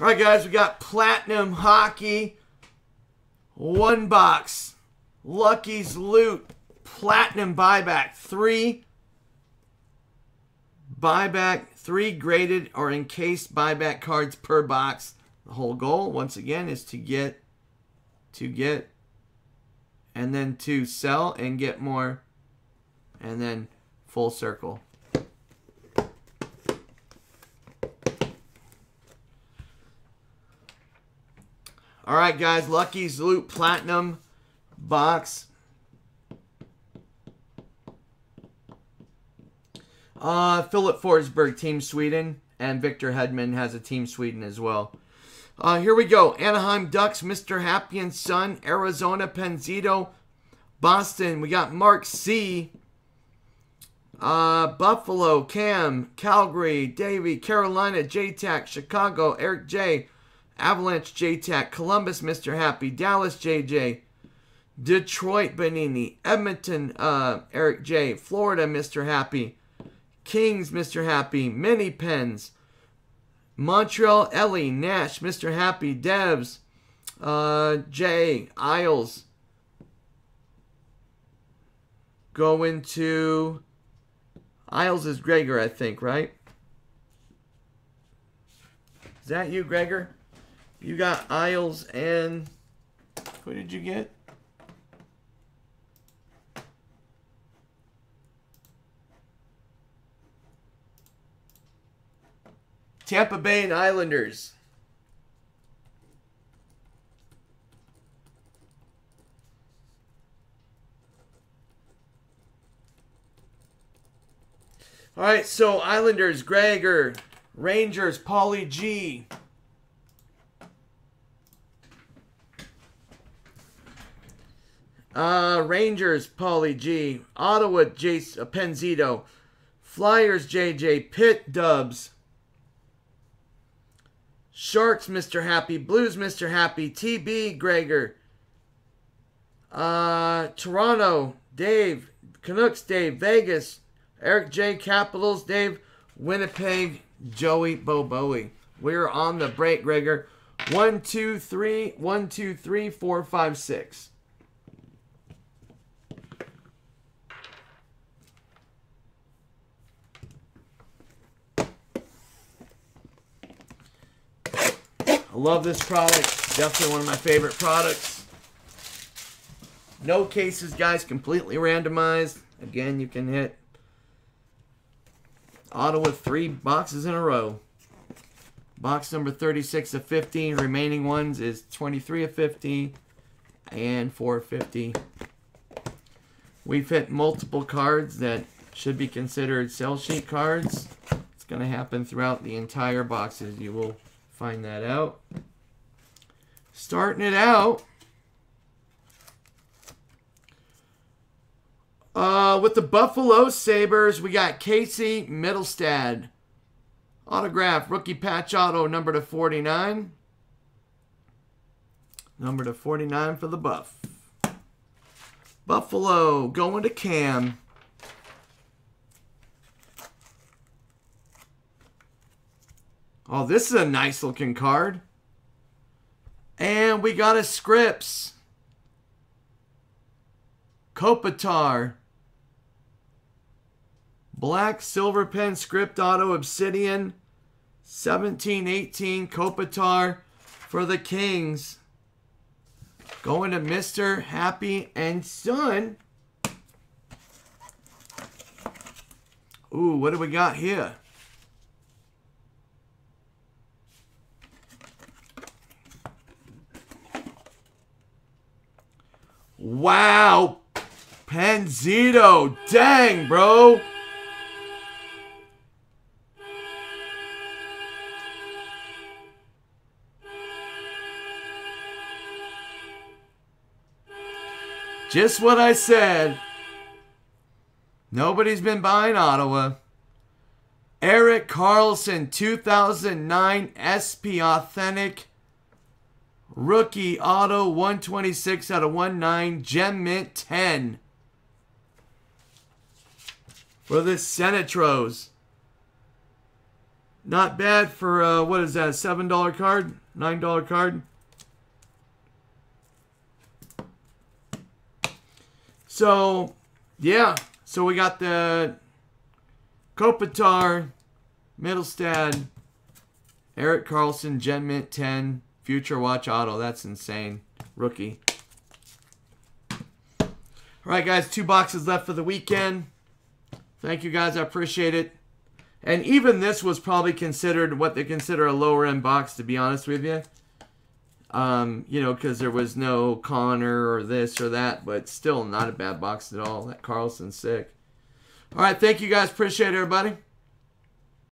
All right, guys, we got Platinum Hockey. One box. Lucky's Loot. Platinum buyback. Three buyback. Three graded or encased buyback cards per box. The whole goal, once again, is to get, to get, and then to sell and get more, and then full circle. All right, guys. Lucky's Loot Platinum box. Uh, Filip Forsberg, Team Sweden, and Victor Hedman has a Team Sweden as well. Uh, here we go. Anaheim Ducks, Mr. Happy and Son, Arizona Penzito, Boston. We got Mark C. Uh, Buffalo, Cam, Calgary, Davy, Carolina, JTAC, Chicago, Eric J. Avalanche JTAC, Columbus Mr. Happy, Dallas JJ, Detroit Benini, Edmonton uh, Eric J, Florida Mr. Happy, Kings Mr. Happy, Mini Pens, Montreal Ellie, Nash Mr. Happy, Devs, uh, Jay, Isles. Going to Isles is Gregor, I think, right? Is that you, Gregor? You got Isles and who did you get? Tampa Bay and Islanders. All right, so Islanders, Gregor, Rangers, Paulie G. Uh, Rangers, Paulie G. Ottawa, Jace uh, Penzito. Flyers, JJ. Pitt, Dubs. Sharks, Mr. Happy. Blues, Mr. Happy. TB, Gregor. Uh, Toronto, Dave. Canucks, Dave. Vegas, Eric J. Capitals, Dave. Winnipeg, Joey Boboey. We're on the break, Gregor. One, two, three. One, two, three, four, five, six. Love this product. Definitely one of my favorite products. No cases, guys. Completely randomized. Again, you can hit auto with three boxes in a row. Box number 36 of 50. Remaining ones is 23 of 50 and 4 of 50. We've hit multiple cards that should be considered sell sheet cards. It's going to happen throughout the entire boxes. You will find that out. Starting it out uh, with the Buffalo Sabres, we got Casey Mittelstadt. Autograph, rookie patch auto, number to 49. Number to 49 for the Buff. Buffalo going to Cam. Oh, this is a nice looking card. And we got a Scripps. Kopitar. Black Silver Pen Script Auto Obsidian. 1718 Kopitar for the Kings. Going to Mr. Happy and Son. Ooh, what do we got here? Wow. Penzito. Dang, bro. Just what I said. Nobody's been buying Ottawa. Erik Karlsson, 2009 SP Authentic. Rookie Auto, 126 out of 19. Gem Mint, 10. For the Senators. Not bad for, uh, what is that, $7 card? $9 card? So, yeah. So we got the Kopitar, Mittelstadt, Erik Karlsson, Gem Mint 10, Future Watch Auto. That's insane. Rookie. All right, guys, two boxes left for the weekend. Thank you, guys. I appreciate it. And even this was probably considered what they consider a lower end box, to be honest with you. Um, you know, because there was no Connor or this or that, but still not a bad box at all. That Karlsson's sick. All right, thank you guys. Appreciate it, everybody.